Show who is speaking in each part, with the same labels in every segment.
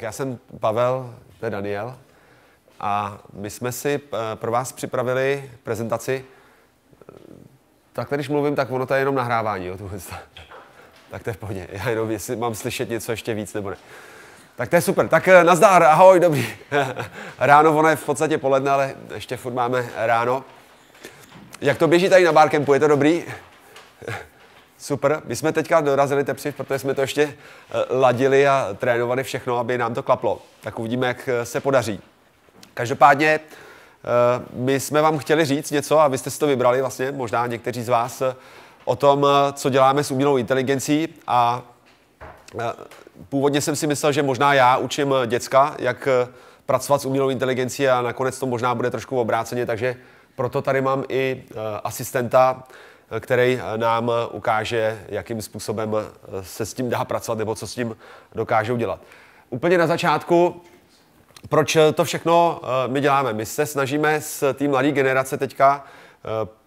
Speaker 1: Tak já jsem Pavel, to je Daniel. A my jsme si eh, pro vás připravili prezentaci. Tak když mluvím, tak ono to je jenom nahrávání. Jo. Tak to je v pohodě. Já jenom, jestli mám slyšet něco ještě víc nebo ne. Tak to je super. Tak eh, nazdár, ahoj, dobrý. ráno, ono je v podstatě poledne, ale ještě furt máme ráno. Jak to běží tady na Barkempu, je to dobrý? Super, my jsme teďka dorazili tepřiv, protože jsme to ještě eh, ladili a trénovali všechno, aby nám to klaplo. Tak uvidíme, jak eh, se podaří. Každopádně my jsme vám chtěli říct něco a vy jste si to vybrali vlastně, možná někteří z vás, o tom, co děláme s umělou inteligencí a původně jsem si myslel, že možná já učím děcka, jak eh, pracovat s umělou inteligencí a nakonec to možná bude trošku obráceně, takže proto tady mám i eh, asistenta, eh, který nám ukáže, jakým způsobem se s tím dá pracovat nebo co s tím dokážou dělat. Úplně na začátku, proč to všechno my děláme? My se snažíme s té mladé generace teďka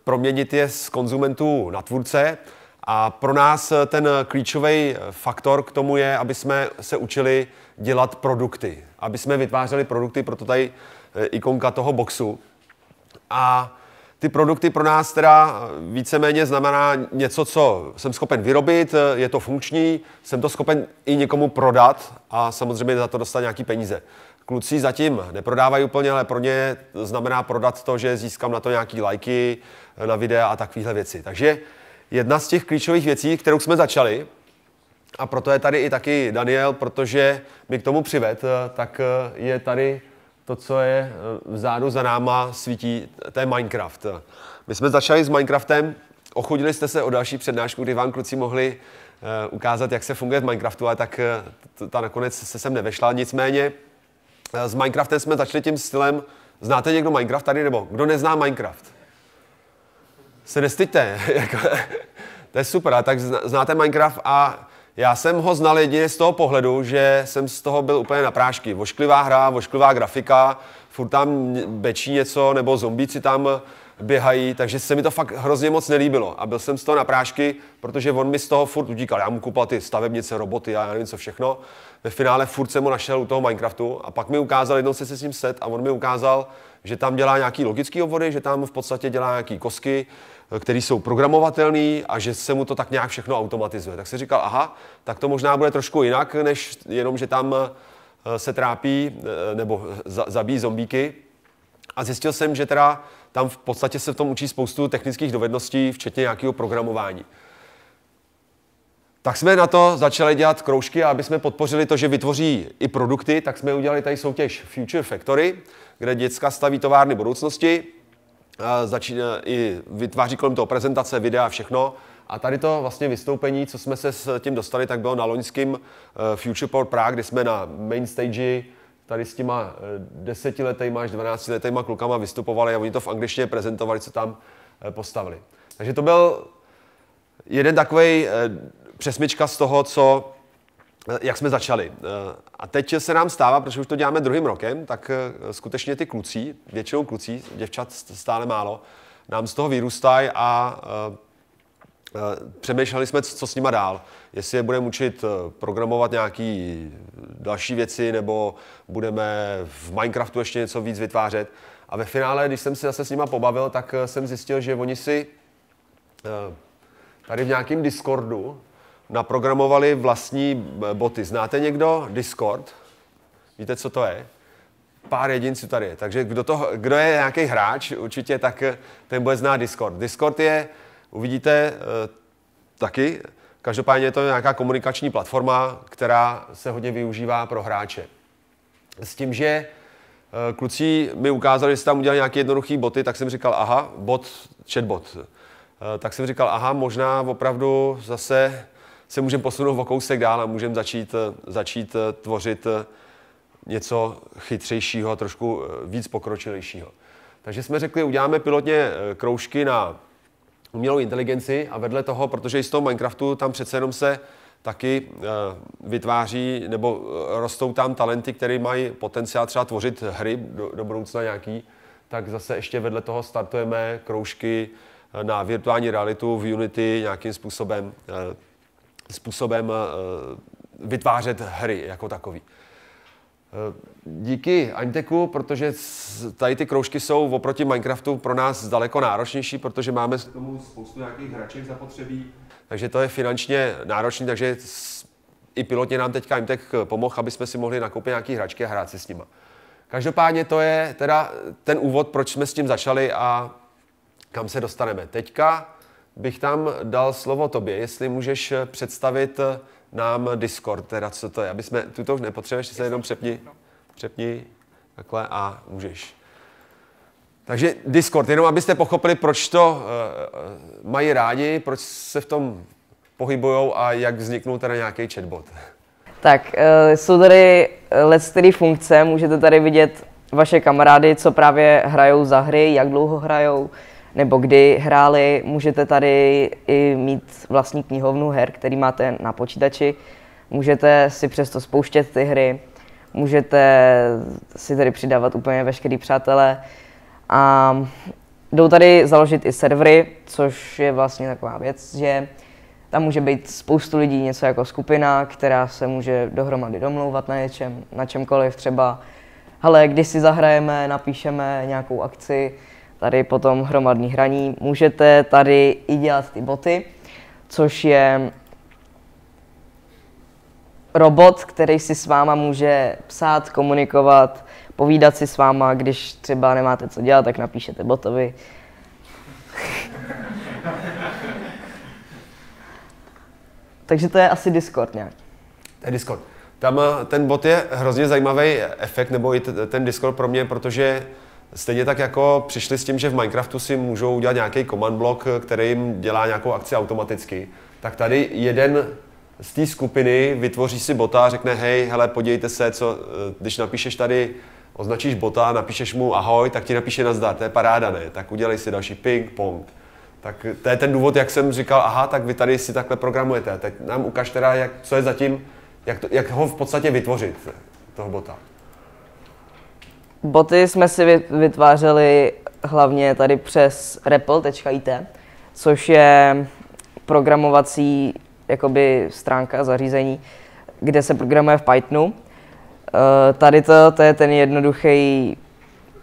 Speaker 1: proměnit je z konzumentů na tvůrce, a pro nás ten klíčový faktor k tomu je, aby jsme se učili dělat produkty, aby jsme vytvářeli produkty, proto tady eh, ikonka toho boxu. A ty produkty pro nás teda víceméně znamená něco, co jsem schopen vyrobit, je to funkční, jsem to schopen i někomu prodat a samozřejmě za to dostat nějaký peníze. Kluci zatím neprodávají úplně, ale pro ně znamená prodat to, že získám na to nějaký lajky na videa a takovéhle věci. Takže jedna z těch klíčových věcí, kterou jsme začali, a proto je tady i taky Daniel, protože mi k tomu přived, tak je tady to, co je eh, vzadu za náma svítí, to je Minecraft. My jsme začali s Minecraftem, ochudili jste se o další přednášku, kdy vám kluci mohli eh, ukázat, jak se funguje v Minecraftu, ale tak ta nakonec se sem nevešla. Nicméně s Minecraftem jsme začali tím stylem, znáte někdo Minecraft tady, nebo kdo nezná Minecraft? se nestyďte. Jako, to je super, tak znáte Minecraft a já jsem ho znal jedině z toho pohledu, že jsem z toho byl úplně na prášky. Vošklivá hra, vošklivá grafika, furt tam bečí něco, nebo zombíci tam běhají, takže se mi to fakt hrozně moc nelíbilo. A byl jsem z toho na prášky, protože on mi z toho furt utíkal. Já mu koupil ty stavebnice, roboty a já nevím co všechno. Ve finále furt jsem ho našel u toho Minecraftu a pak mi ukázal, jednou se s ním set a on mi ukázal, že tam dělá nějaký logický obvody, že tam v podstatě dělá nějaký kosky, které jsou programovatelné a že se mu to tak nějak všechno automatizuje. Tak si říkal, aha, tak to možná bude trošku jinak, než jenom, že tam eh, se trápí eh, nebo zabíjí zombíky. A zjistil jsem, že teda tam v podstatě se v tom učí spoustu technických dovedností, včetně nějakého programování. Tak jsme na to začali dělat kroužky a aby jsme podpořili to, že vytvoří i produkty, tak jsme udělali tady soutěž Future Factory, kde děcka staví továrny budoucnosti začíná i vytváří kolem toho prezentace, videa, všechno. A tady to vlastně vystoupení, co jsme se s tím dostali, tak bylo na loňském eh, Futureport Prague, kdy jsme na main stage tady s těma eh, desetiletýma až 12 letýma klukama vystupovali a oni to v angličtině prezentovali, co tam eh, postavili. Takže to byl jeden takový přesmička z toho, co jak jsme začali. Eh, a teď se nám stává, protože už to děláme druhým rokem, tak eh, skutečně ty kluci, většinou kluci, děvčat stále málo, nám z toho vyrůstají a přemýšleli jsme, co s nima dál. Jestli je budeme učit programovat nějaké další věci, nebo budeme v Minecraftu ještě něco víc vytvářet. A ve finále, když jsem si zase s nima pobavil, tak jsem zjistil, že oni si tady v nějakém Discordu naprogramovali vlastní eh, boty. Znáte někdo Discord? Víte, co to je? Pár jedinců tady je. Takže kdo, to, kdo je nějaký hráč, určitě, tak eh, ten bude znát Discord. Discord je, uvidíte, eh, taky, každopádně je to nějaká komunikační platforma, která se hodně využívá pro hráče. S tím, že kluci mi ukázali, že si tam udělali nějaké jednoduché boty, tak jsem říkal, aha, bot, chatbot. Tak jsem říkal, aha, možná opravdu zase se můžeme posunout o kousek dál a můžeme začít, začít tvořit něco chytřejšího, trošku víc pokročilejšího. Takže jsme řekli, uděláme pilotně eh, kroužky na umělou inteligenci a vedle toho, protože i z toho Minecraftu tam přece jenom se taky eh, vytváří nebo eh, rostou tam talenty, které mají potenciál třeba tvořit hry do, do budoucna nějaký, tak zase ještě vedle toho startujeme kroužky na virtuální realitu v Unity nějakým způsobem způsobem eh, vytvářet hry jako takový. díky Anteku, protože tady ty kroužky jsou oproti Minecraftu pro nás daleko náročnější, protože máme k tomu spoustu nějakých hraček zapotřebí, takže to je finančně náročné, takže i pilotně nám teďka Imtech pomohl, aby jsme si mohli nakoupit nějaké hračky a hrát si s nima. Každopádně to je teda ten úvod, proč jsme s tím začali a kam se dostaneme. Teďka bych tam dal slovo tobě, jestli můžeš představit nám Discord, teda co to je, aby jsme, tu to už nepotřebuješ, se jenom přepni, přepni takhle a můžeš. Takže Discord, jenom abyste pochopili, proč to uh, mají rádi, proč se v tom pohybují a jak vzniknul teda nějaký chatbot.
Speaker 2: Tak, uh, jsou tady let's tedy funkce, můžete tady vidět vaše kamarády, co právě hrajou za hry, jak dlouho hrajou, nebo kdy hráli. Můžete tady i mít vlastní knihovnu her, který máte na počítači. Můžete si přesto spouštět ty hry, můžete si tady přidávat úplně veškerý přátelé. A jdou tady založit i servery, což je vlastně taková věc, že tam může být spoustu lidí, něco jako skupina, která se může dohromady domlouvat na něčem, na čemkoliv třeba. Ale když si zahrajeme, napíšeme nějakou akci, tady potom hromadný hraní. Můžete tady i dělat ty boty, což je robot, který si s váma může psát, komunikovat, povídat si s váma, když třeba nemáte co dělat, tak napíšete botovi. Takže to je asi Discord nějak.
Speaker 1: To je Discord. Tam eh, ten bot je hrozně zajímavý efekt, nebo i ten Discord pro mě, protože Stejně tak jako přišli s tím, že v Minecraftu si můžou udělat nějaký command block, který jim dělá nějakou akci automaticky, tak tady jeden z té skupiny vytvoří si bota a řekne, hej, hele, podívejte se, co, eh, když napíšeš tady, označíš bota, napíšeš mu ahoj, tak ti napíše nazdar, to je paráda, ne? Tak udělej si další ping, pong. Tak to je ten důvod, jak jsem říkal, aha, tak vy tady si takhle programujete. Teď nám ukaž teda, jak, co je zatím, jak, to, jak ho v podstatě vytvořit, toho bota.
Speaker 2: Boty jsme si vytvářeli hlavně tady přes repl.it, což je programovací jakoby stránka, zařízení, kde se programuje v Pythonu. Eh, tady to, to je ten jednoduchý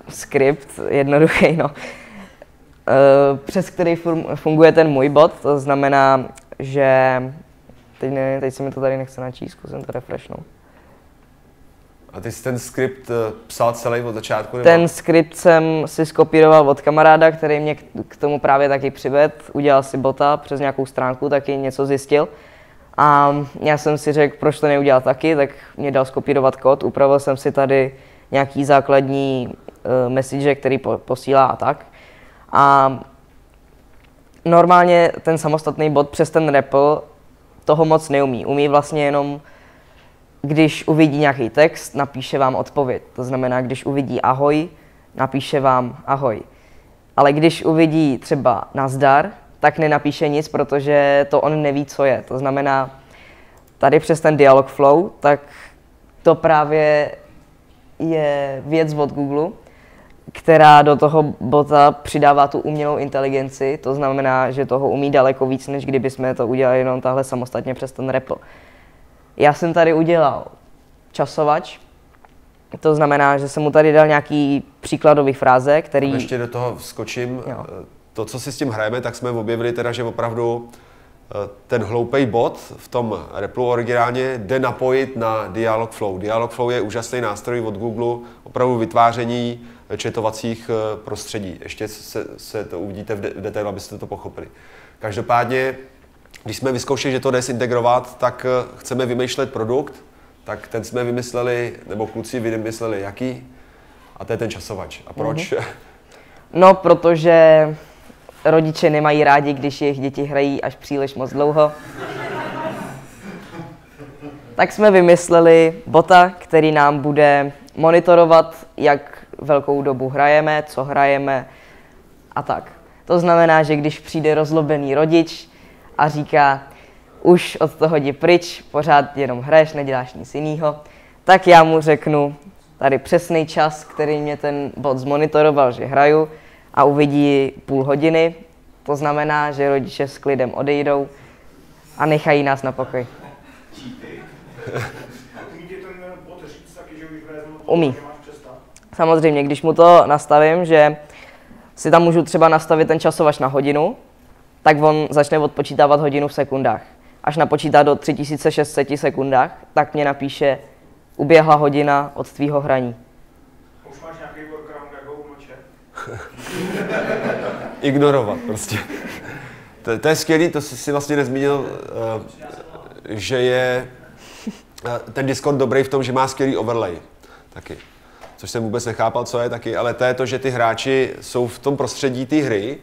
Speaker 2: skript, jednoduchý, no, eh, přes který funguje ten můj bot, to znamená, že teď, ne, teď se mi to tady nechce načíst, zkusím to refreshnout.
Speaker 1: A ty jsi ten skript eh, psal celý od začátku? Nebo?
Speaker 2: Ten skript jsem si skopíroval od kamaráda, který mě k tomu právě taky přived. Udělal si bota přes nějakou stránku, taky něco zjistil. A já jsem si řekl, proč to neudělat taky, tak mě dal skopírovat kód. Upravil jsem si tady nějaký základní uh, message, který po, posílá a tak. A normálně ten samostatný bot přes ten REPL toho moc neumí. Umí vlastně jenom když uvidí nějaký text, napíše vám odpověď. To znamená, když uvidí ahoj, napíše vám ahoj. Ale když uvidí třeba nazdar, tak nenapíše nic, protože to on neví, co je. To znamená, tady přes ten dialog flow, tak to právě je věc od Google, která do toho bota přidává tu umělou inteligenci, to znamená, že toho umí daleko víc, než kdyby jsme to udělali jenom tahle samostatně přes ten REPL. Já jsem tady udělal časovač, to znamená, že jsem mu tady dal nějaký příkladový fráze, který...
Speaker 1: Ještě do toho skočím. Jo. To, co si s tím hrajeme, tak jsme objevili teda, že opravdu eh, ten hloupý bot v tom Replu originálně jde napojit na Dialogflow. Dialogflow je úžasný nástroj od Google, opravdu vytváření četovacích eh, prostředí. Ještě se, se to uvidíte v detailu, abyste to pochopili. Každopádně když jsme vyzkoušeli, že to jde zintegrovat, tak eh, chceme vymýšlet produkt, tak ten jsme vymysleli, nebo kluci vymysleli jaký, a to je ten časovač. A proč? Mm-hmm.
Speaker 2: No, protože rodiče nemají rádi, když jejich děti hrají až příliš moc dlouho. tak jsme vymysleli bota, který nám bude monitorovat, jak velkou dobu hrajeme, co hrajeme a tak. To znamená, že když přijde rozlobený rodič, a říká, už od toho jdi pryč, pořád jenom hraješ, neděláš nic jiného, tak já mu řeknu tady přesný čas, který mě ten bot zmonitoroval, že hraju a uvidí půl hodiny. To znamená, že rodiče s klidem odejdou a nechají nás na pokoji. umí. Samozřejmě, když mu to nastavím, že si tam můžu třeba nastavit ten časovač na hodinu, tak on začne odpočítávat hodinu v sekundách. Až napočítá do 3600 sekundách, tak mě napíše, uběhla hodina od tvýho hraní.
Speaker 3: Už máš nějaký workaround, jak ho umlčet?
Speaker 1: Ignorovat prostě. To, to je skvělý, to jsi si vlastně nezmínil, uh, že je uh, ten Discord dobrý v tom, že má skvělý overlay taky. Což jsem vůbec nechápal, co je taky, ale to je to, že ty hráči jsou v tom prostředí té hry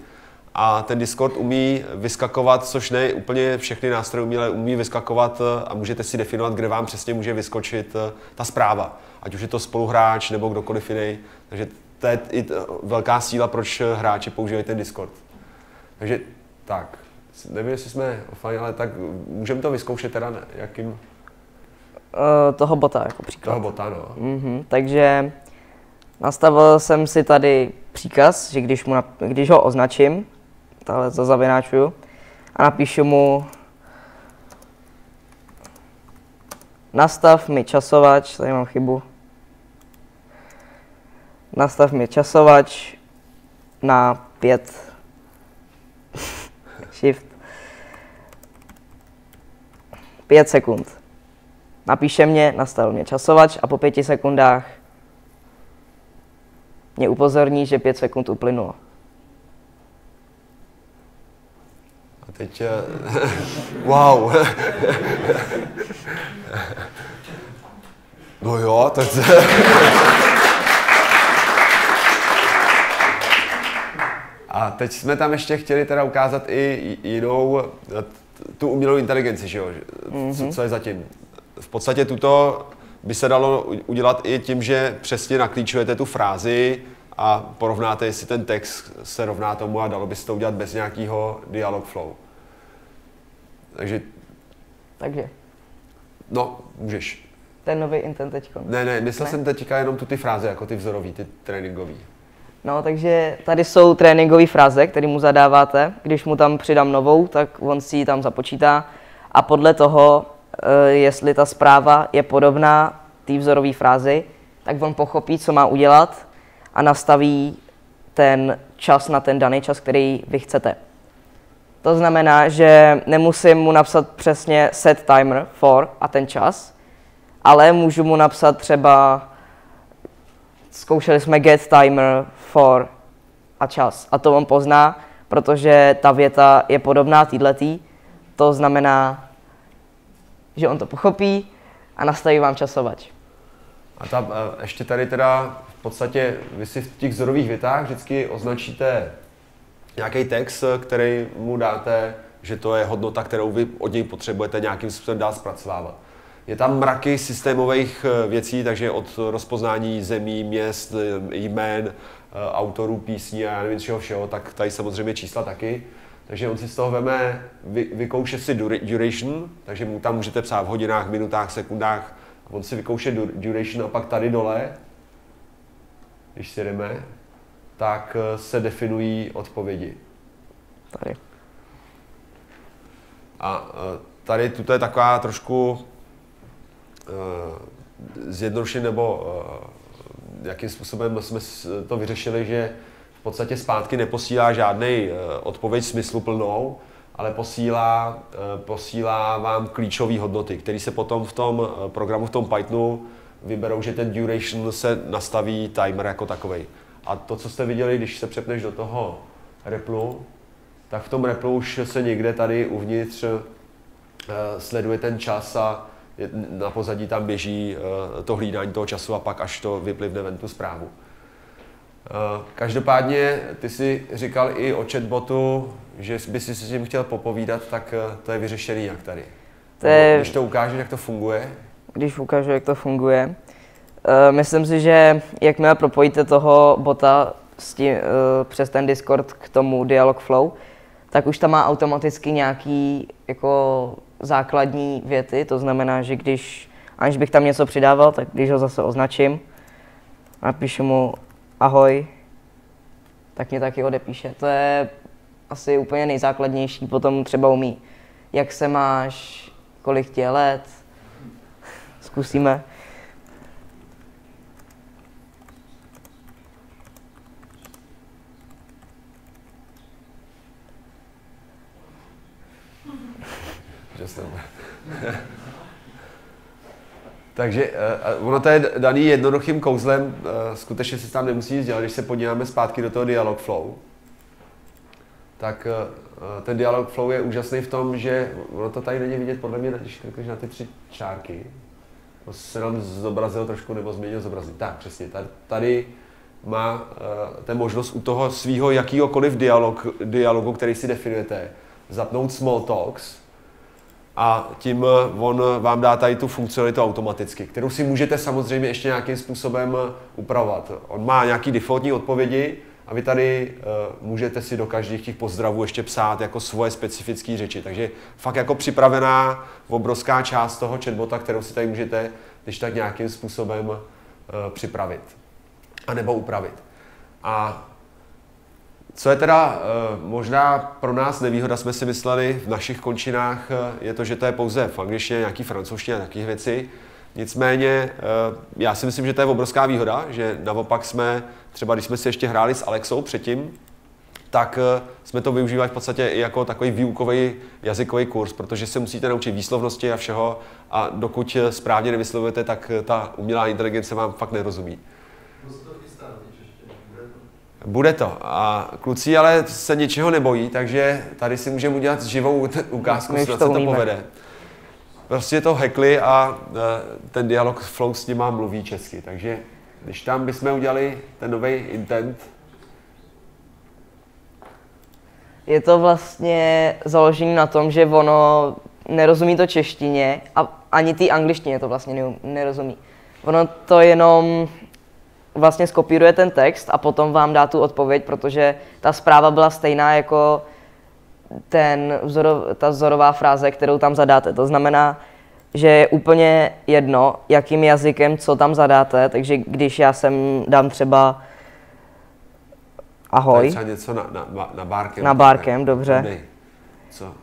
Speaker 1: a ten Discord umí vyskakovat, což ne úplně všechny nástroje umí, ale umí vyskakovat eh, a můžete si definovat, kde vám přesně může vyskočit ta zpráva. Ať už je to spoluhráč nebo kdokoliv jiný. Takže to je i velká síla, proč hráči používají ten Discord. Takže tak, nevím, jestli jsme fajn, ale tak můžeme to vyzkoušet teda jakým... Uh,
Speaker 2: toho bota jako příklad.
Speaker 1: Toho bota, no.
Speaker 2: Mm-hmm, takže nastavil jsem si tady příkaz, že když, mu, když ho označím, tahle to zavináčuju, a napíšu mu nastav mi časovač, tady mám chybu, nastav mi časovač na pět shift 5 sekund. Napíše mě, nastavil mě časovač a po pěti sekundách mě upozorní, že pět sekund uplynulo.
Speaker 1: Teď... Uh, wow. no jo, tak... A teď jsme tam ještě chtěli teda ukázat i jinou, tu umělou inteligenci, že jo? Co, co je zatím. V podstatě tuto by se dalo udělat i tím, že přesně naklíčujete tu frázi a porovnáte, jestli ten text se rovná tomu a dalo by se to udělat bez nějakého dialog flow. Takže...
Speaker 2: Takže?
Speaker 1: No, můžeš.
Speaker 2: Ten nový intent teď.
Speaker 1: Ne, ne, myslel ne? jsem teďka jenom tu ty fráze, jako ty vzorový, ty tréninkový.
Speaker 2: No, takže tady jsou tréninkové fráze, které mu zadáváte. Když mu tam přidám novou, tak on si ji tam započítá a podle toho, eh, jestli ta zpráva je podobná té vzorové frázi, tak on pochopí, co má udělat a nastaví ten čas na ten daný čas, který vy chcete. To znamená, že nemusím mu napsat přesně set timer for a ten čas, ale můžu mu napsat třeba zkoušeli jsme get timer for a čas. A to on pozná, protože ta věta je podobná týhletý. To znamená, že on to pochopí a nastaví vám časovač.
Speaker 1: A ta, eh, ještě tady teda v podstatě vy si v těch vzorových větách vždycky označíte nějaký text, který mu dáte, že to je hodnota, kterou vy od něj potřebujete nějakým způsobem dát zpracovávat. Je tam mraky systémových eh, věcí, takže od rozpoznání zemí, měst, eh, jmén, eh, autorů písní a já nevím čeho všeho, tak tady samozřejmě čísla taky. Takže on si z toho veme, vy, vykouše si duration, takže mu tam můžete psát v hodinách, minutách, sekundách. On si vykouše duration a pak tady dole, když si jdeme, tak se definují odpovědi.
Speaker 2: Tady.
Speaker 1: A tady tuto je taková trošku Eh, zjednodušit nebo eh, jakým způsobem jsme to vyřešili, že v podstatě zpátky neposílá žádný eh, odpověď smysluplnou, ale posílá, posílá vám klíčové hodnoty, které se potom v tom programu, v tom Pythonu vyberou, že ten duration se nastaví timer jako takový. A to, co jste viděli, když se přepneš do toho replu, tak v tom replu už se někde tady uvnitř sleduje ten čas a na pozadí tam běží eh, to hlídání toho času a pak až to vyplivne ven tu zprávu. Eh, každopádně ty si říkal i o chatbotu, že by si s tím chtěl popovídat, tak to je vyřešený jak tady. To je... Když to ukážeš, jak to funguje?
Speaker 2: Když ukážu, jak to funguje. Myslím si, že jakmile propojíte toho bota s tím, přes ten Discord k tomu Dialog Flow, tak už tam má automaticky nějaký jako základní věty, to znamená, že když, aniž bych tam něco přidával, tak když ho zase označím, napíšu mu ahoj, tak mě taky odepíše. To je asi úplně nejzákladnější, potom třeba umí, jak se máš, kolik tě let, zkusíme.
Speaker 1: Že jste... Takže uh, ono to je daný jednoduchým kouzlem, uh, skutečně se tam nemusí nic dělat, když se podíváme zpátky do toho dialog flow, tak uh, ten dialog flow je úžasný v tom, že ono to tady není vidět podle mě, když klikneš na ty tři čárky, to se nám zobrazilo trošku nebo změnil zobrazení. Tak, přesně, tady, tady má uh, ten možnost u toho svého jakýhokoliv dialog, dialogu, který si definujete, zapnout small talks, a tím on vám dá tady tu funkcionalitu automaticky, kterou si můžete samozřejmě ještě nějakým způsobem upravovat. On má nějaký defaultní odpovědi a vy tady uh, můžete si do každých těch pozdravů ještě psát jako svoje specifické řeči. Takže fakt jako připravená obrovská část toho chatbota, kterou si tady můžete když tak nějakým způsobem uh, připravit a nebo upravit. A co je teda eh, možná pro nás nevýhoda, jsme si mysleli v našich končinách, eh, je to, že to je pouze v angličtině, nějaký francouzštině a takové věci. Nicméně eh, já si myslím, že to je obrovská výhoda, že naopak jsme, třeba když jsme si ještě hráli s Alexou předtím, tak jsme to využívali v podstatě i jako takový výukový jazykový kurz, protože se musíte naučit výslovnosti a všeho a dokud správně nevyslovujete, tak ta umělá inteligence vám fakt nerozumí. Bude to. A kluci ale se ničeho nebojí, takže tady si můžeme udělat živou ukázku, snad se to povede. Prostě to hekli a e, ten dialog flow s nima mluví česky. Takže když tam bychom udělali ten nový intent,
Speaker 2: je to vlastně založené na tom, že ono nerozumí to češtině a ani té angličtině to vlastně nerozumí. Ono to jenom vlastně skopíruje ten text a potom vám dá tu odpověď, protože ta zpráva byla stejná jako ten vzorov, ta vzorová fráze, kterou tam zadáte. To znamená, že je úplně jedno, jakým jazykem, co tam zadáte, takže když já sem dám třeba ahoj.
Speaker 1: Třeba něco na, na, na bárkem.
Speaker 2: Na bárkem, dobře.
Speaker 1: Co,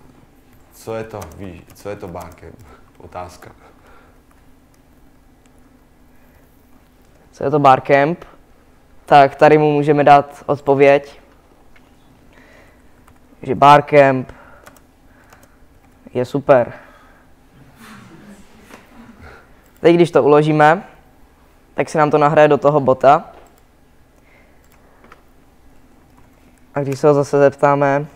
Speaker 1: co je to, víš, co je to bárkem? Otázka.
Speaker 2: Co je to Barcamp, tak tady mu můžeme dát odpověď, že Barcamp je super. Teď, když to uložíme, tak si nám to nahraje do toho bota. A když se ho zase zeptáme,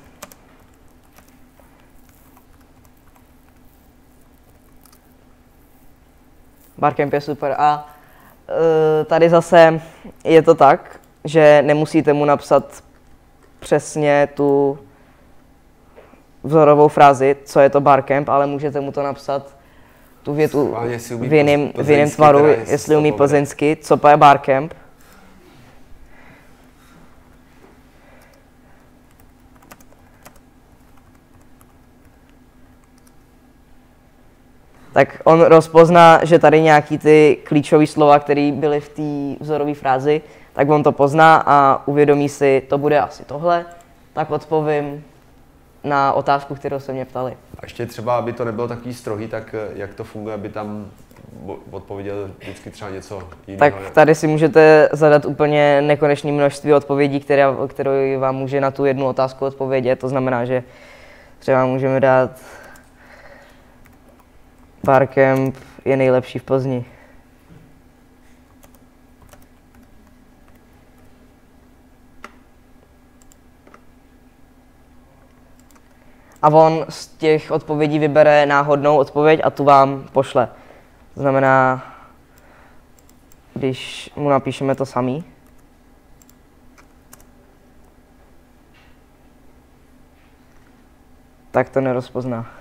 Speaker 2: Barcamp je super. A tady zase je to tak, že nemusíte mu napsat přesně tu vzorovou frázi, co je to barcamp, ale můžete mu to napsat tu větu v jiném, v jiném tvaru, jestli umí plzeňsky, co je barcamp. Tak on rozpozná, že tady nějaký ty klíčové slova, které byly v té vzorové frázi, tak on to pozná a uvědomí si, to bude asi tohle, tak odpovím na otázku, kterou se mě ptali.
Speaker 1: A ještě třeba, aby to nebylo takový strohý, tak eh, jak to funguje, aby tam odpověděl vždycky třeba něco jiného?
Speaker 2: Tak tady si můžete zadat úplně nekonečné množství odpovědí, které, které vám může na tu jednu otázku odpovědět. To znamená, že třeba můžeme dát Barcamp je nejlepší v Plzni. A on z těch odpovědí vybere náhodnou odpověď a tu vám pošle. To znamená, když mu napíšeme to samý, tak to nerozpozná.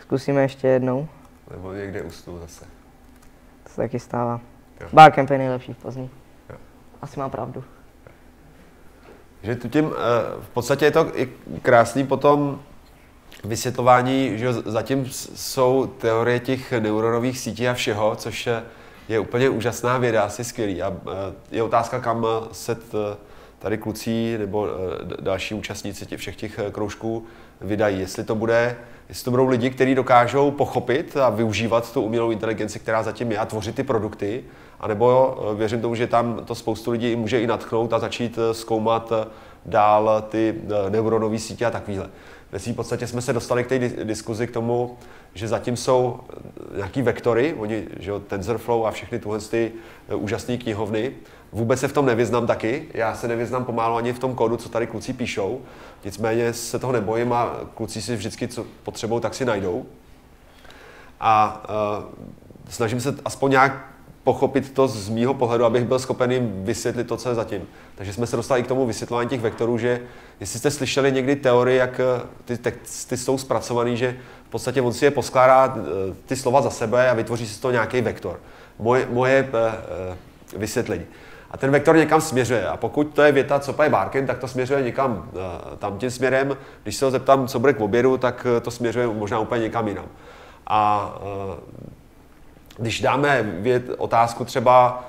Speaker 2: Zkusíme ještě jednou.
Speaker 1: Nebo někde usnu zase.
Speaker 2: To se taky stává. Barcamp je nejlepší v Plzni. Jo. Asi má pravdu.
Speaker 1: Že tu tím, eh, v podstatě je to i krásný potom vysvětlování, že zatím jsou teorie těch neuronových sítí a všeho, což je úplně úžasná věda, asi skvělý. A eh, je otázka, kam se tady kluci nebo eh, další účastníci těch všech těch kroužků vydají. Jestli to bude jestli to budou lidi, kteří dokážou pochopit a využívat tu umělou inteligenci, která zatím je a tvořit ty produkty, anebo eh, věřím tomu, že tam to spoustu lidí může i natchnout a začít eh, zkoumat eh, dál ty neuronové sítě a takovýhle. Ve v podstatě jsme se dostali k té diskuzi k tomu, že zatím jsou eh, nějaký vektory, oni, že jo, TensorFlow a všechny tyhle ty úžasné knihovny. Vůbec se v tom nevyznám taky, já se nevyznám pomalu ani v tom kódu, co tady kluci píšou, nicméně se toho nebojím a kluci si vždycky, co potřebují, tak si najdou. A uh, snažím se aspoň nějak pochopit to z mýho pohledu, abych byl schopen jim vysvětlit to, co je zatím. Takže jsme se dostali k tomu vysvětlování těch vektorů, že jestli jste slyšeli někdy teorii, jak eh, ty texty jsou zpracovaný, že v podstatě on si je poskládá eh, ty slova za sebe a vytvoří si z toho nějaký vektor. Moje, moje uh, vysvětlení. A ten vektor někam směřuje. A pokud to je věta, co je Barken, tak to směřuje někam tam tím směrem. Když se ho zeptám, co bude k obědu, tak to směřuje možná úplně někam jinam. A když dáme věd, otázku třeba,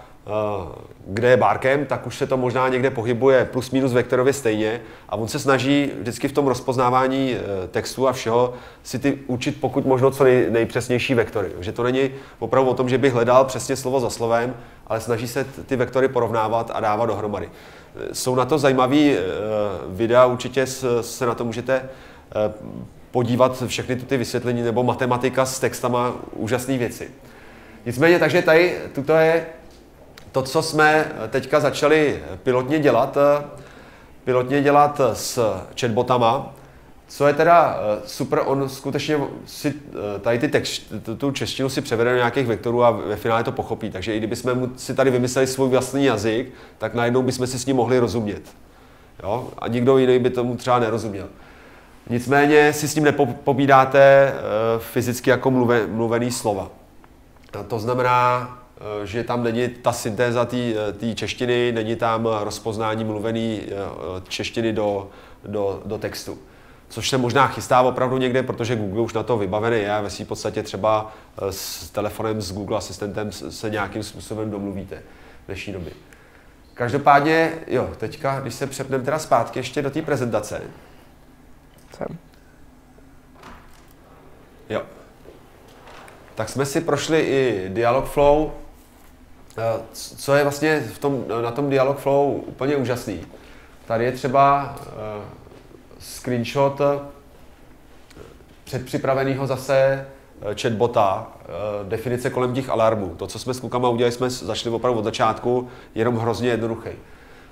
Speaker 1: kde je Barkem, tak už se to možná někde pohybuje plus minus vektorově stejně a on se snaží vždycky v tom rozpoznávání uh, textu a všeho si ty učit pokud možno co nej, nejpřesnější vektory. Že to není opravdu o tom, že bych hledal přesně slovo za slovem, ale snaží se ty vektory porovnávat a dávat dohromady. Jsou na to zajímavé uh, videa, určitě se na to můžete podívat všechny ty vysvětlení nebo matematika s textama úžasné věci. Nicméně, takže tady, tuto je to, co jsme teďka začali pilotně dělat, pilotně dělat s chatbotama, co je teda eh, super, on skutečně si eh, tady ty text, tu češtinu si převede do nějakých vektorů a ve finále to pochopí. Takže i kdybychom si tady vymysleli svůj vlastní jazyk, tak najednou bychom si s ním mohli rozumět. Jo? A nikdo jiný by tomu třeba nerozuměl. Nicméně si s ním nepobídáte eh, fyzicky jako mluvený slova. To znamená, eh, že tam není ta syntéza té eh, češtiny, není tam rozpoznání mluvený eh, češtiny do, do, do textu. Což se možná chystá opravdu někde, protože Google už na to vybavený je ve v podstatě třeba s telefonem, s Google asistentem se nějakým způsobem domluvíte v dnešní době. Každopádně, jo, teďka, když se přepneme teda zpátky ještě do té prezentace. Jsem. Jo, tak jsme si prošli i Dialogflow, eh, co je vlastně v tom, na tom Dialogflow úplně úžasný. Tady je třeba uh, screenshot eh, předpřipraveného zase chatbota, definice kolem těch alarmů. To, co jsme s klukama udělali, jsme začali opravdu od začátku, jenom hrozně jednoduchý.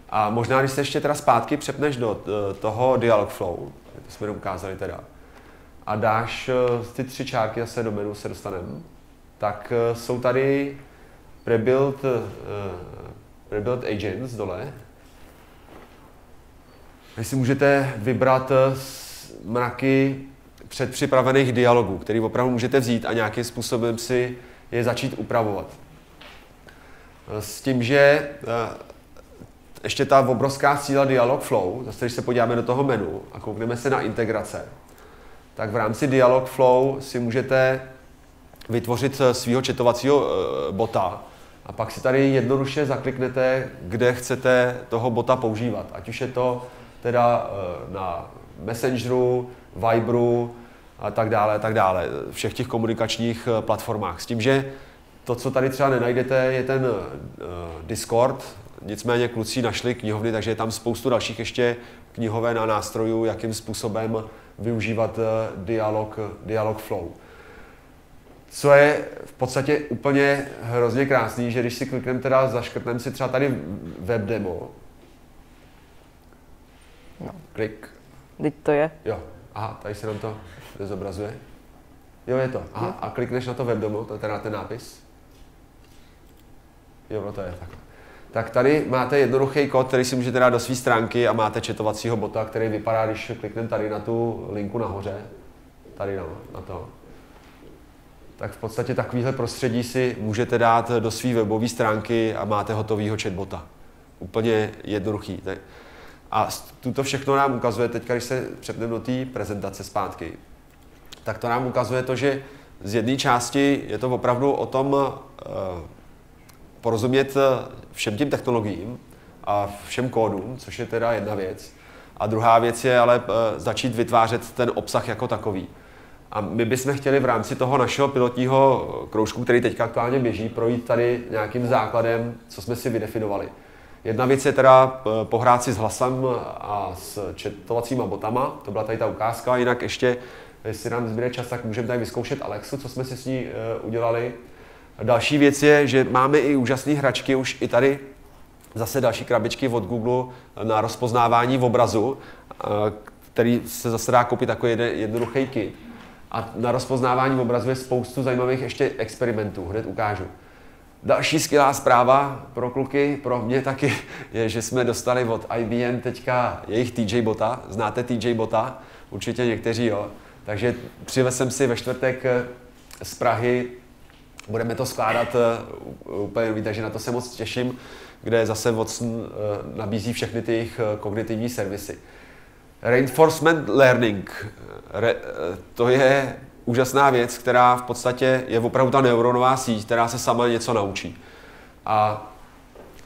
Speaker 1: A možná, když se ještě teda zpátky přepneš do toho Dialogflow, to jsme ukázali teda, a dáš eh, ty tři čárky, zase do menu se dostaneme, tak eh, jsou tady prebuild, uh, prebuild agents dole. Vy si můžete vybrat mraky předpřipravených dialogů, který opravdu můžete vzít a nějakým způsobem si je začít upravovat. S tím, že ještě ta obrovská síla Dialog Flow, zase když se podíváme do toho menu a koukneme se na integrace, tak v rámci Dialogflow si můžete vytvořit eh, svého četovacího eh, bota a pak si tady jednoduše zakliknete, kde chcete toho bota používat. Ať už je to teda eh, na Messengeru, Viberu a tak dále, a tak dále, všech těch komunikačních platformách. S tím, že to, co tady třeba nenajdete, je ten Discord, nicméně kluci našli knihovny, takže je tam spoustu dalších ještě knihoven a nástrojů, jakým způsobem využívat eh, dialog, dialog flow. Co je v podstatě úplně hrozně krásný, že když si klikneme teda, zaškrtneme si třeba tady web demo. No. Klik.
Speaker 2: Teď to je.
Speaker 1: Jo. Aha, tady se nám to nezobrazuje. Jo, je to. Aha, a klikneš na to web demo, to je teda ten nápis. Jo, no to je takhle tak tady máte jednoduchý kód, který si můžete dát do své stránky a máte četovacího bota, který vypadá, když klikneme tady na tu linku nahoře, tady na, na to, tak v podstatě takovýhle prostředí si můžete dát do své webové stránky a máte hotovýho chatbota. Úplně jednoduchý. A tuto všechno nám ukazuje, teď když se přepneme do té prezentace zpátky, tak to nám ukazuje to, že z jedné části je to opravdu o tom uh, porozumět eh, všem těm technologiím a všem kódům, což je teda jedna věc. A druhá věc je ale eh, začít vytvářet ten obsah jako takový. A my bychom chtěli v rámci toho našeho pilotního kroužku, který teďka aktuálně běží, projít tady nějakým základem, co jsme si vydefinovali. Jedna věc je teda eh, pohrát si s hlasem a s četovacíma botama, to byla tady ta ukázka, jinak ještě, jestli nám zbyde čas, tak můžeme tady vyzkoušet Alexu, co jsme si s ní eh, udělali. Další věc je, že máme i úžasné hračky už i tady zase další krabičky od Google na rozpoznávání v obrazu, eh, který se zase dá koupit takový jednoduchý kit. A na rozpoznávání obrazu je spoustu zajímavých ještě experimentů, hned ukážu. Další skvělá zpráva pro kluky, pro mě taky, je, že jsme dostali od IBM teďka jejich TJ bota. Znáte TJ bota? Určitě někteří jo. Takže přivez jsem si ve čtvrtek eh, z Prahy, budeme to skládat eh, úplně nový, takže na to se moc těším, kde zase Watson eh, nabízí všechny ty jejich kognitivní servisy. Reinforcement learning, to je úžasná věc, která v podstatě je opravdu ta neuronová síť, která se sama něco naučí. A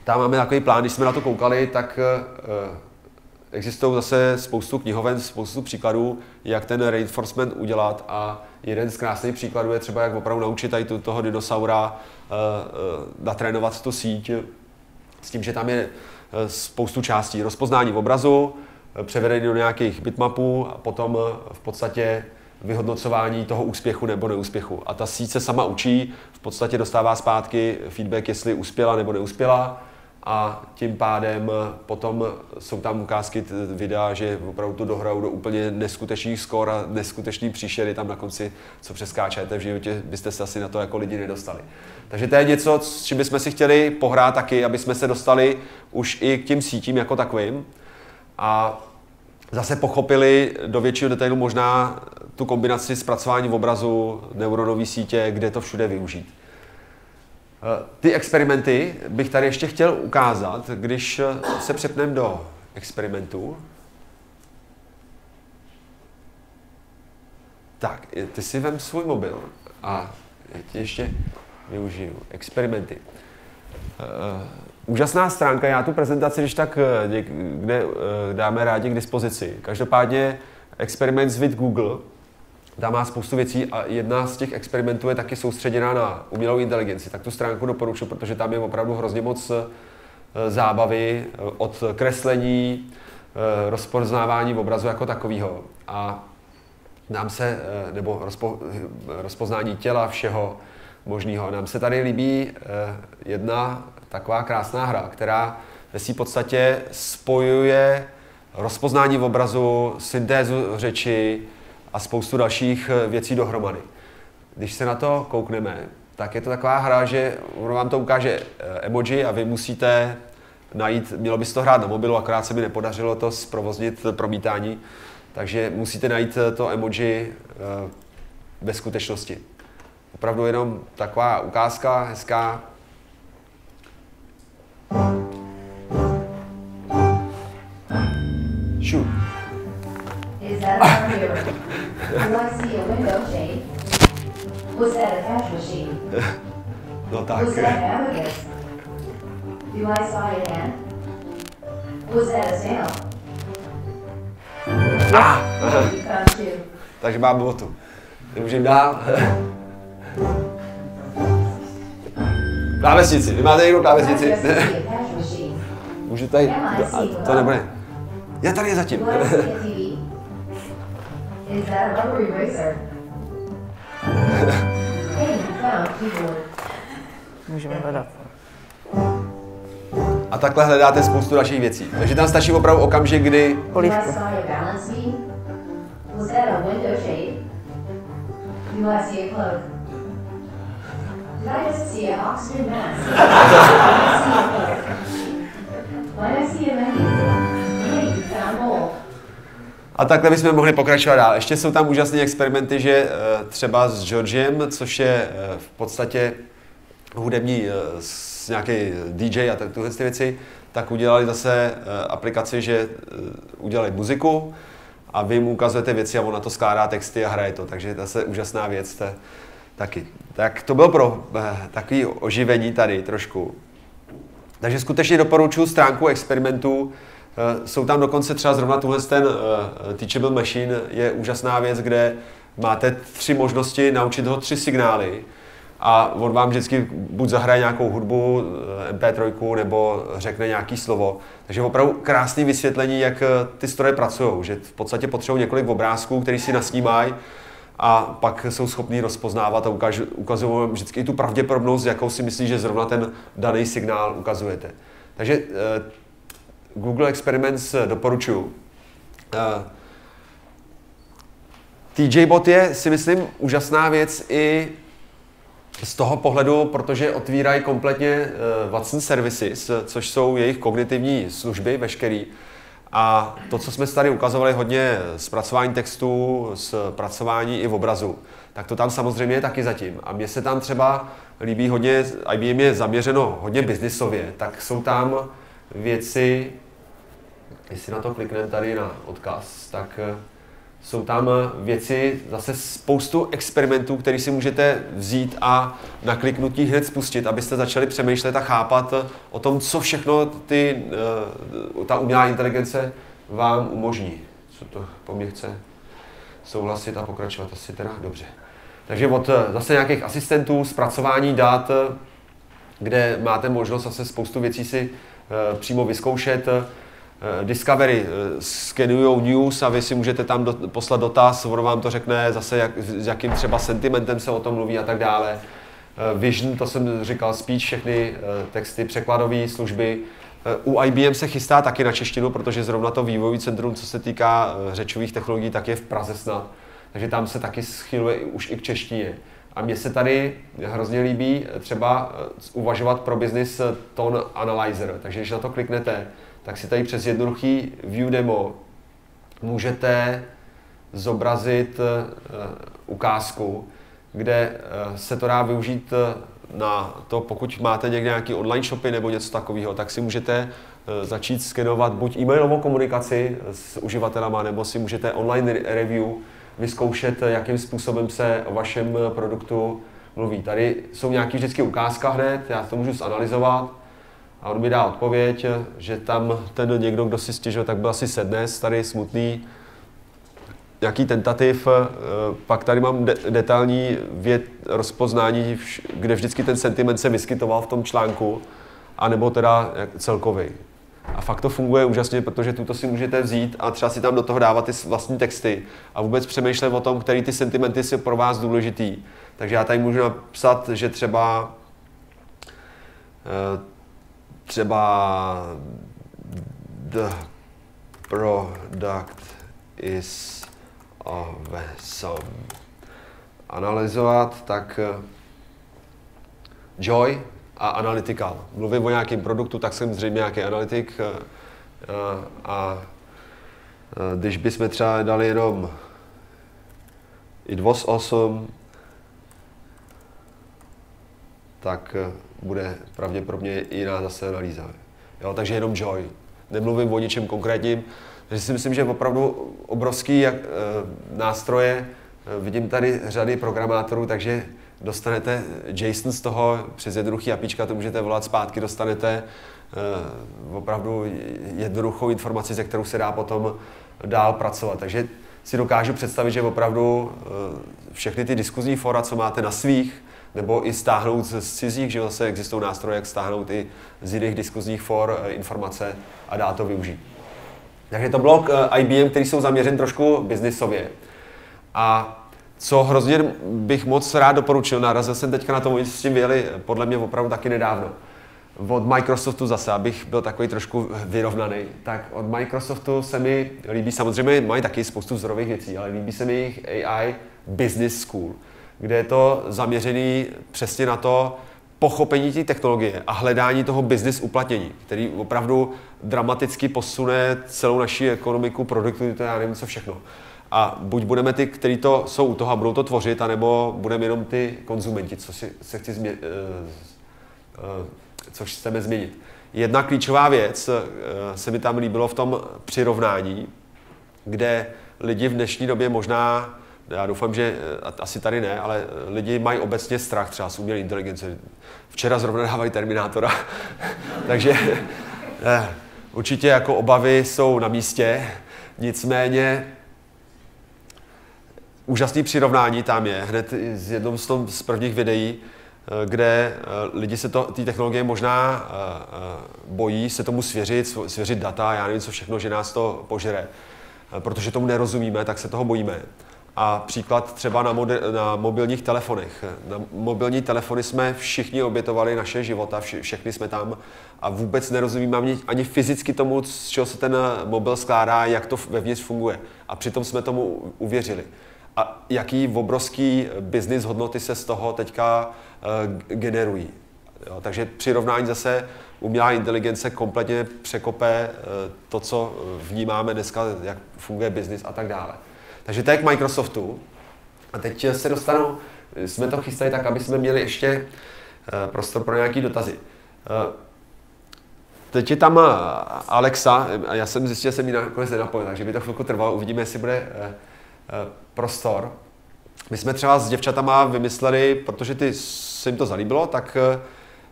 Speaker 1: tam máme takový plán, když jsme na to koukali, tak eh, existují zase spoustu knihoven, spoustu příkladů, jak ten reinforcement udělat a jeden z krásných příkladů je třeba, jak opravdu naučit tady toho dinosaura uh, uh, natrénovat tu síť s tím, že tam je spoustu částí. Rozpoznání v obrazu, převedení do nějakých bitmapů a potom v podstatě vyhodnocování toho úspěchu nebo neúspěchu. A ta síť se sama učí, v podstatě dostává zpátky feedback, jestli uspěla nebo neuspěla a tím pádem potom jsou tam ukázky videa, že opravdu to dohrajou do úplně neskutečných skor a neskutečný příšery tam na konci, co přeskáčete v životě, byste se asi na to jako lidi nedostali. Takže to je něco, s čím bychom si chtěli pohrát taky, aby jsme se dostali už i k tím sítím jako takovým. A zase pochopili do většího detailu možná tu kombinaci zpracování v obrazu, neuronové sítě, kde to všude využít. Eh, ty experimenty bych tady ještě chtěl ukázat, když se přepneme do experimentu. Tak, ty si vem svůj mobil a já ti ještě využiju. Experimenty. Eh, úžasná stránka, já tu prezentaci, když tak eh, někde dáme rádi k dispozici. Každopádně Experiments with Google, tam má spoustu věcí a jedna z těch experimentů je taky soustředěná na umělou inteligenci. Tak tu stránku doporučuji, protože tam je opravdu hrozně moc eh, zábavy eh, od kreslení, eh, rozpoznávání obrazu jako takového. A nám se, nebo rozpo, rozpoznání těla, všeho možného. Nám se tady líbí jedna taková krásná hra, která ve v podstatě spojuje rozpoznání v obrazu, syntézu řeči, a spoustu dalších eh, věcí dohromady. Když se na to koukneme, tak je to taková hra, že ono vám to ukáže eh, emoji a vy musíte najít, mělo by se to hrát na mobilu, akorát se mi nepodařilo to zprovoznit promítání, takže musíte najít eh, to emoji ve skutečnosti. Opravdu jenom taková ukázka, hezká. Shoot. Is that Do I see a window shade? Was that a cash machine? No tak. Was that abacus? Do I a hand? Was that a snail? Ah! Takže mám botu. Můžeme dál. Klávesnici. Vy máte někdo klávesnici? Můžu tady... To nebude. Já tady je zatím. You. Můžeme hledat. A takhle hledáte spoustu dalších věcí. Takže tam stačí opravdu okamžik, kdy... Polívku. Was that a window shade? Do I see a cloak? I just see a oxygen mask? A takhle bychom mohli pokračovat dál. Ještě jsou tam úžasné experimenty, že eh, třeba s Georgiem, což je eh, v podstatě hudební eh, nějaký DJ a tyhle ty věci, tak udělali zase aplikaci, že udělali muziku a vy mu ukazujete věci a on na to skládá texty a hraje to. Takže to je úžasná věc. To taky. Tak to bylo pro takový oživení tady trošku. Takže skutečně doporučuji stránku experimentů Eh, jsou tam dokonce třeba zrovna tuhle ten uh, Teachable Machine je úžasná věc, kde máte tři možnosti naučit ho tři signály a on vám vždycky buď zahraje nějakou hudbu, eh, MP3, nebo řekne nějaký slovo. Takže opravdu krásné vysvětlení, jak eh, ty stroje pracují, že v podstatě potřebují několik obrázků, který si nasnímají a pak jsou schopní rozpoznávat a ukazují vám vždycky tu pravděpodobnost, jakou si myslí, že zrovna ten daný signál ukazujete. Takže eh, Google Experiments doporučuju. TJ Bot je, si myslím, úžasná věc i z toho pohledu, protože otvírají kompletně uh, Watson Services, což jsou jejich kognitivní služby veškerý. A to, co jsme tady ukazovali hodně zpracování textu, zpracování i v obrazu, tak to tam samozřejmě je taky zatím. A mně se tam třeba líbí hodně, IBM je zaměřeno hodně biznisově, tak jsou tam věci, jestli na to klikneme tady na odkaz, tak jsou tam eh, věci, zase spoustu experimentů, které si můžete vzít a na kliknutí hned spustit, abyste začali přemýšlet a chápat eh, o tom, co všechno ty, eh, ta umělá inteligence vám umožní. Co to po mně chce souhlasit a pokračovat asi teda dobře. Takže od zase nějakých asistentů, zpracování dat, kde máte možnost zase spoustu věcí si přímo vyzkoušet, Discovery eh, skenují news a vy si můžete tam do, poslat dotaz, ono vám to řekne zase, jak, s jakým třeba sentimentem se o tom mluví a tak dále. Eh, Vision, to jsem říkal, speech, všechny texty, překladové služby. U IBM se chystá taky na češtinu, protože zrovna to vývojový centrum, co se týká řečových technologií, tak je v Praze snad. Takže tam se taky schyluje už i k češtině. A mně se tady hrozně líbí třeba uvažovat pro business tone analyzer. Takže když na to kliknete, tak si tady přes jednoduchý view demo můžete zobrazit uh, ukázku, kde uh, se to dá využít na to, pokud máte někde nějaký online shopy nebo něco takového, tak si můžete začít skenovat buď e-mailovou komunikaci s uživatelama, nebo si můžete online review vyzkoušet, jakým způsobem se o vašem produktu mluví. Tady jsou nějaký vždycky ukázka hned, já to můžu zanalizovat, a on mi dá odpověď, že tam ten někdo, kdo si stěžil, tak byl asi sedne, starý, smutný, nějaký tentativ, eh, pak tady mám de- detailní věd, rozpoznání, kde vždycky ten sentiment se vyskytoval v tom článku, anebo teda celkový. A fakt to funguje úžasně, protože tuto si můžete vzít a třeba si tam do toho dávat ty vlastní texty a vůbec přemýšlet o tom, který ty sentimenty jsou pro vás důležitý. Takže já tady můžu napsat, že třeba eh, třeba the product is awesome. Analyzovat, tak eh, Joy a Analytical. Mluvím o nějakém produktu, tak jsem zřejmě nějaký analytik a, eh, eh, a, a když bychom třeba dali jenom It was awesome, tak bude pravděpodobně jiná zase analýza. Jo, takže jenom joy. Nemluvím o ničem konkrétním. Takže si myslím, že opravdu obrovský jak, e, nástroje. E, vidím tady řady programátorů, takže dostanete JSON z toho, přes jednoduchý apíčka to můžete volat zpátky, dostanete e, opravdu jednoduchou informaci, ze kterou se dá potom dál pracovat. Takže si dokážu představit, že opravdu e, všechny ty diskuzní fora, co máte na svých, nebo i stáhnout z cizích, že zase existují nástroje, jak stáhnout i z jiných diskuzních for eh, informace a dá to využít. Takže to blok eh, IBM, který jsou zaměřen trošku biznisově. A co hrozně bych moc rád doporučil, narazil jsem teďka na to, oni s tím vyjeli eh, podle mě opravdu taky nedávno. Od Microsoftu zase, abych byl takový trošku vyrovnaný, tak od Microsoftu se mi líbí, samozřejmě mají taky spoustu vzorových věcí, ale líbí se mi jejich AI Business School kde je to zaměřený přesně na to pochopení té technologie a hledání toho business uplatnění, který opravdu dramaticky posune celou naši ekonomiku, produktivitu, já nevím co všechno. A buď budeme ty, kteří to jsou u toho a budou to tvořit, anebo budeme jenom ty konzumenti, co si, se chci změ, uh, uh, což chceme změnit. Jedna klíčová věc uh, se mi tam líbilo v tom přirovnání, kde lidi v dnešní době možná já doufám, že eh, asi tady ne, ale eh, lidi mají obecně strach třeba z umělé inteligence. Včera zrovna dávají Terminátora, takže eh, určitě jako obavy jsou na místě, nicméně úžasný přirovnání tam je, hned z jednom z, tom, z prvních videí, kde lidi se té technologie možná bojí se tomu svěřit, svěřit data, já nevím co všechno, že nás to požere. Protože tomu nerozumíme, tak se toho bojíme. A příklad třeba na, mode, na mobilních telefonech. Na mobilní telefony jsme všichni obětovali naše života, vši, všechny jsme tam a vůbec nerozumíme ani, ani fyzicky tomu, z čeho se ten mobil skládá, jak to vevnitř funguje. A přitom jsme tomu uvěřili. A jaký obrovský business hodnoty se z toho teďka uh, generují. Jo, takže přirovnání zase umělá inteligence kompletně překope uh, to, co vnímáme dneska, jak funguje business a tak dále. Takže to je k Microsoftu. A teď se dostanu, jsme to chystali tak, aby jsme měli ještě eh, prostor pro nějaké dotazy. Eh, teď je tam eh, Alexa, a já jsem zjistil, že jsem ji nakonec nenapojil, takže by to chvilku trvalo, uvidíme, jestli bude prostor. My jsme třeba s děvčatama vymysleli, protože ty se jim to zalíbilo, tak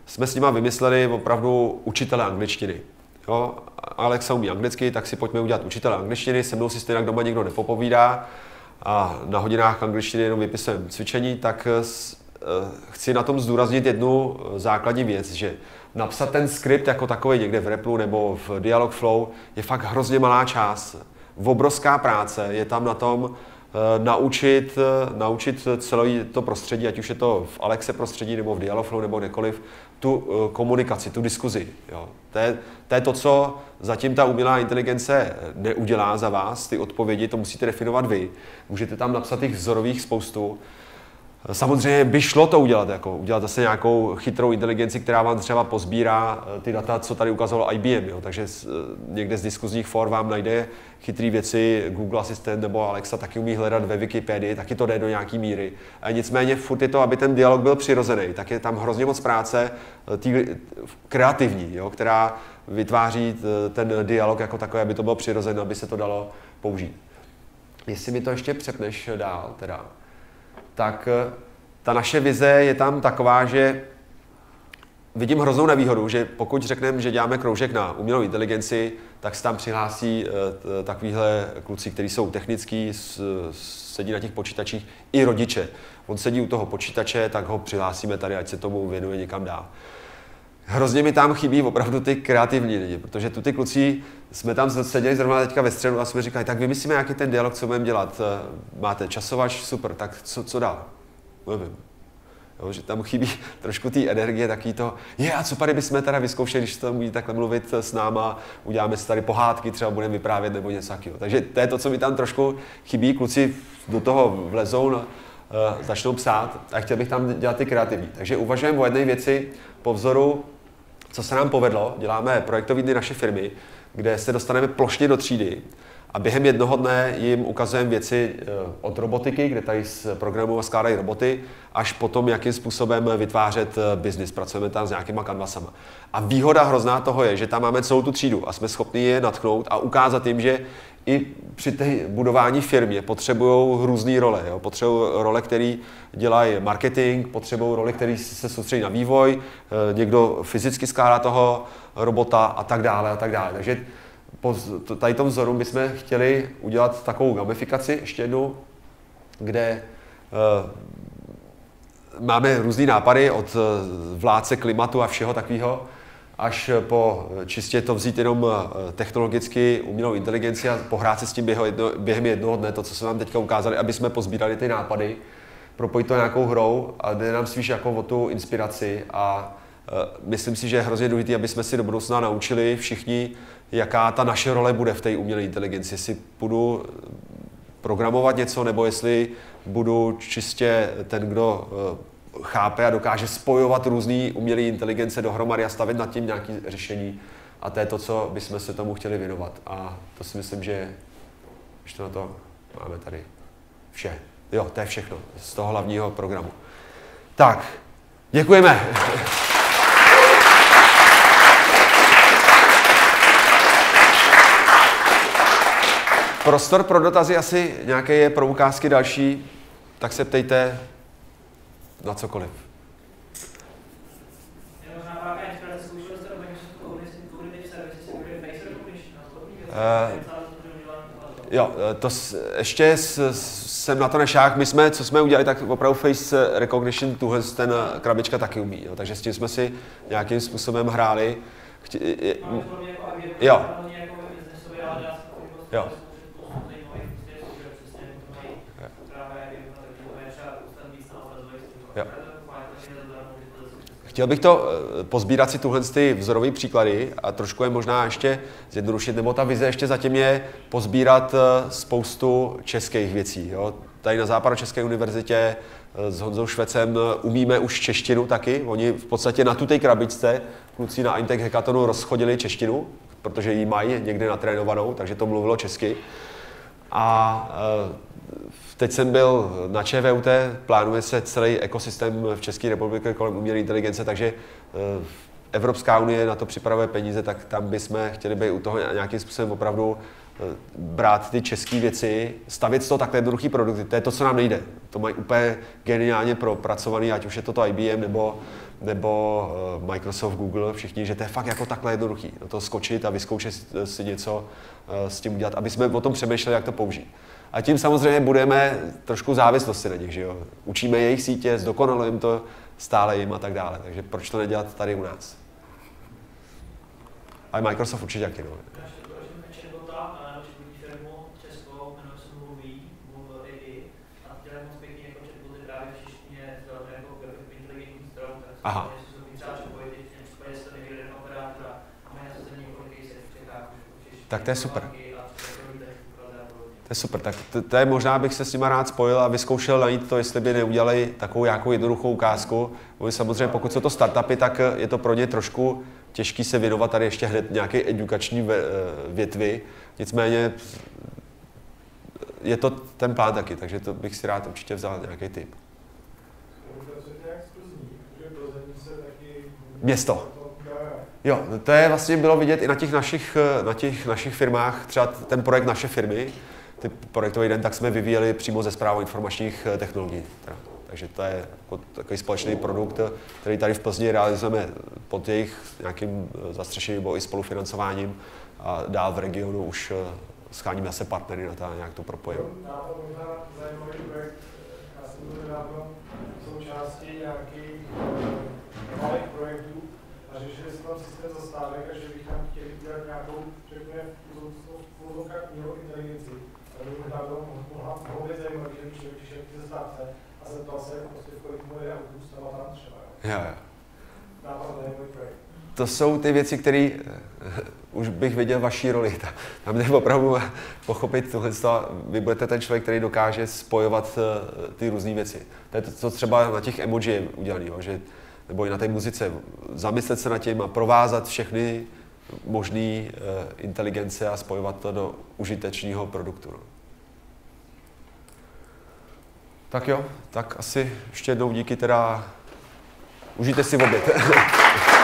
Speaker 1: jsme s nima vymysleli opravdu učitele angličtiny. Jo, Alexa umí anglicky, tak si pojďme udělat učitele angličtiny, se mnou si stejně doma nikdo nepopovídá a na hodinách angličtiny jenom vypisujeme cvičení, tak eh, chci na tom zdůraznit jednu eh, základní věc, že napsat ten skript jako takový někde v Replu nebo v Dialogflow je fakt hrozně malá část. Obrovská práce je tam na tom eh, naučit, naučit celé to prostředí, ať už je to v Alexe prostředí nebo v Dialogflow nebo kdekoliv, tu eh, komunikaci, tu diskuzi. Jo. To, je, to je to, co zatím ta umělá inteligence neudělá za vás, ty odpovědi, to musíte definovat vy. Můžete tam napsat těch vzorových spoustu, Samozřejmě by šlo to udělat, jako udělat zase nějakou chytrou inteligenci, která vám třeba pozbírá eh, ty data, co tady ukázalo IBM. Jo. Takže eh, někde z diskuzních for vám najde chytré věci, Google Assistant nebo Alexa taky umí hledat ve Wikipedii, taky to jde do nějaký míry. A nicméně furt je to, aby ten dialog byl přirozený, tak je tam hrozně moc práce eh, tý, kreativní, jo, která vytváří ten dialog jako takový, aby to bylo přirozené, aby se to dalo použít. Jestli mi to ještě přepneš dál, teda tak eh, ta naše vize je tam taková, že vidím hroznou nevýhodu, že pokud řekneme, že děláme kroužek na umělou inteligenci, tak se tam přihlásí eh, takovýhle kluci, kteří jsou technický, sedí na těch počítačích, i rodiče. On sedí u toho počítače, tak ho přihlásíme tady, ať se tomu věnuje někam dál. Hrozně mi tam chybí opravdu ty kreativní lidi, protože tu ty kluci jsme tam seděli zrovna teďka ve středu a jsme říkali, tak vymyslíme, jaký ten dialog, co budeme dělat. Eh, máte časovač, super, tak co, co dál? Nevím. Jo, že tam chybí trošku té energie, taký to, je a co tady bychom teda vyzkoušeli, když tam budí takhle mluvit s náma, uděláme si tady pohádky, třeba budeme vyprávět nebo něco takového. Takže to je to, co mi tam trošku chybí, kluci do toho vlezou, no, uh, začnou psát a chtěl bych tam dělat ty kreativní. Takže uvažujeme o jedné věci po vzoru, co se nám povedlo, děláme projektový dny naše firmy, kde se dostaneme plošně do třídy a během jednoho dne jim ukazujeme věci eh, od robotiky, kde tady z programu skládají roboty, až potom, jakým způsobem vytvářet eh, biznis. Pracujeme tam s nějakýma kanvasama. A výhoda hrozná toho je, že tam máme celou tu třídu a jsme schopni je natchnout a ukázat jim, že i při té budování firmě potřebují různé role. Jo? Potřebují role, které dělají marketing, potřebují role, které se soustředí na vývoj, eh, někdo fyzicky skládá toho robota a tak dále a tak dále. Takže po tady tom vzoru bychom chtěli udělat takovou gamifikaci, ještě jednu, kde uh, máme různé nápady od eh, vládce klimatu a všeho takového, až po čistě to vzít jenom eh, technologicky umělou inteligenci a pohrát se s tím během, jedno, během jednoho dne, to, co jsme vám teďka ukázali, aby jsme pozbírali ty nápady, propojit to nějakou hrou a jde nám spíš jako o tu inspiraci a myslím si, že je hrozně důležité, aby jsme si do budoucna naučili všichni, jaká ta naše role bude v té umělé inteligenci. Jestli budu programovat něco, nebo jestli budu čistě ten, kdo chápe a dokáže spojovat různé umělé inteligence dohromady a stavit nad tím nějaké řešení. A to je to, co bychom se tomu chtěli věnovat. A to si myslím, že ještě na to máme tady vše. Jo, to je všechno z toho hlavního programu. Tak, děkujeme. Prostor pro dotazy asi nějaké je pro ukázky další, tak se ptejte na cokoliv. Uh, Jo, eh, to s, ještě jsem na to nešák. My jsme, co jsme udělali, tak opravdu face recognition tuhle ten eh, krabička taky umí. Jo. Takže s tím jsme si nějakým způsobem hráli. Chtě, je, jo. Jo. Jo. Chtěl bych to eh, pozbírat si tuhle ty vzorové příklady a trošku je možná ještě zjednodušit, nebo ta vize ještě zatím je pozbírat eh, spoustu českých věcí. Jo. Tady na Západočeské univerzitě eh, s Honzou Švecem umíme už češtinu taky. Oni v podstatě na té krabičce kluci na Intech Hackathonu rozchodili češtinu, protože ji mají někde natrénovanou, takže to mluvilo česky. A Teď jsem byl na ČVUT, plánuje se celý ekosystém v České republice kolem umělé inteligence, takže eh, Evropská unie na to připravuje peníze, tak tam bychom chtěli být u toho nějakým způsobem opravdu eh, brát ty české věci, stavět z toho takhle jednoduchý produkty. To je to, co nám nejde. To mají úplně geniálně propracovaný, ať už je to to IBM nebo, nebo eh, Microsoft, Google, všichni, že to je fakt jako takhle jednoduchý. Na to skočit a vyzkoušet si něco s tím udělat, aby jsme o tom přemýšleli, jak to použít. A tím samozřejmě budeme trošku závislosti na nich, že jo. Učíme jejich sítě, zdokonalujeme to stále jim a tak dále. Takže proč to nedělat tady u nás? A i Microsoft určitě taky, no. Aha. Tak to je super. To je super, tak to, je možná bych se s nima rád spojil a vyzkoušel najít to, jestli by neudělali takovou nějakou jednoduchou ukázku. Oni samozřejmě, pokud jsou to startupy, tak je to pro ně trošku těžký se věnovat tady ještě hned nějaké edukační větvy. Nicméně je to ten plán taky, takže to bych si rád určitě vzal nějaký tip. Město. Jo, to je vlastně bylo vidět i na těch našich, na těch našich firmách, třeba ten projekt naše firmy, ty projektový den, tak jsme vyvíjeli přímo ze zprávou informačních eh, technologií. Takže to je jako takový společný produkt, který tady v Plzni realizujeme pod jejich nějakým eh, zastřešením nebo i spolufinancováním a dál v regionu už eh, scháníme zase partnery na to nějak to propojíme.
Speaker 3: součástí nějakých malých projektů a řešili jsme tam systém zastávek a že bych tam chtěli udělat nějakou, řekněme, v mělo inteligenci to by možná bylo mohla, mohlo být zajímavé, že člověk přišel k zastávce a zeptal se, prostě, kolik mu je autobus tam a tam třeba. Jo, jo.
Speaker 1: To jsou ty věci, které uh, už bych viděl vaší roli. Tam jde opravdu pochopit tohle, vy budete ten člověk, který dokáže spojovat uh, ty různé věci. To je to, co třeba na těch emoji je udělané, že, nebo i na té muzice. Zamyslet se nad tím a provázat všechny možné inteligence a spojovat to do užitečného produktu. No. Tak jo, tak asi ještě jednou díky teda. Užijte si oběd.